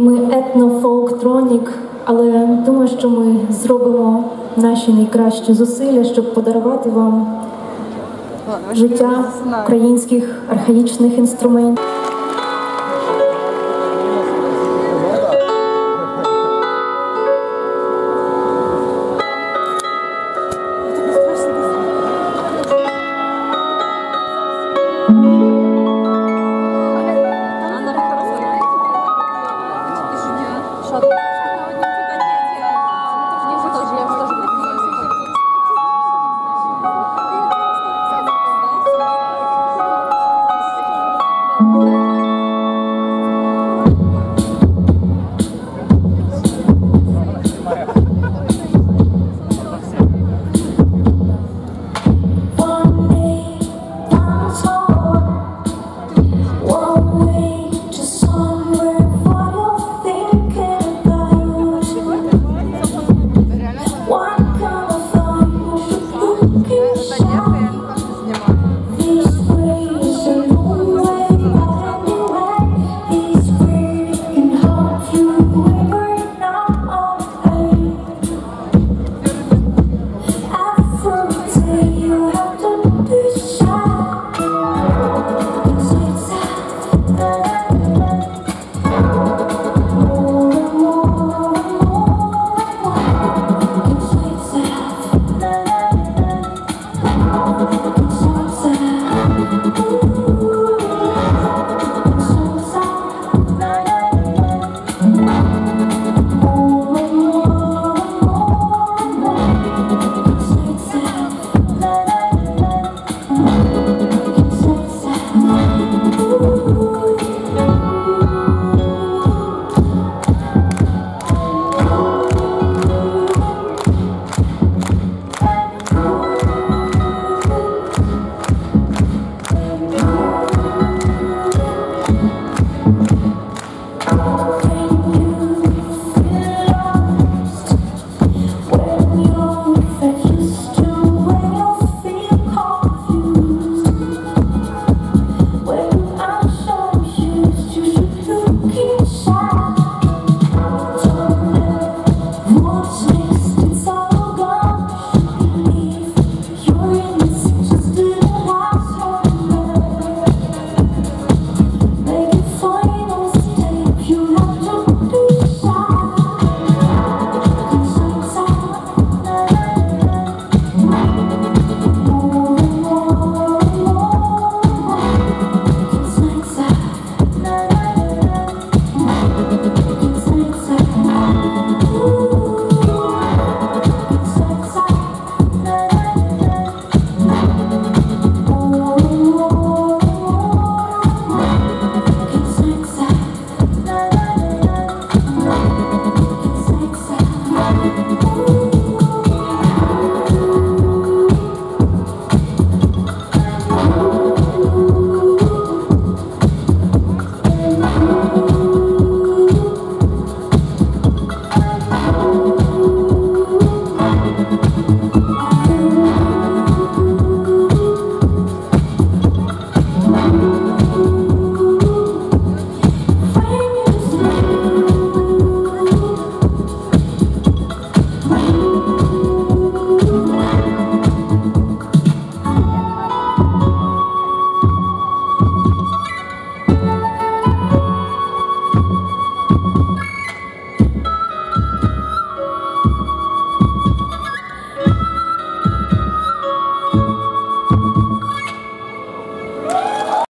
Ми етно-фолктронік, але думаю, що ми зробимо наші найкращі зусилля, щоб подарувати вам життя українських архаїчних інструментів.